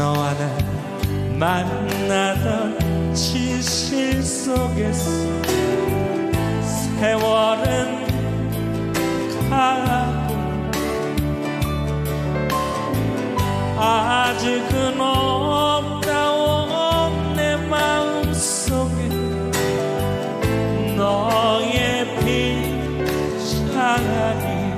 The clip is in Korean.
너와 나 만나던 진실 속에서 세월은 가고 아직은 없다온 내 마음 속에 너의 빛 향하기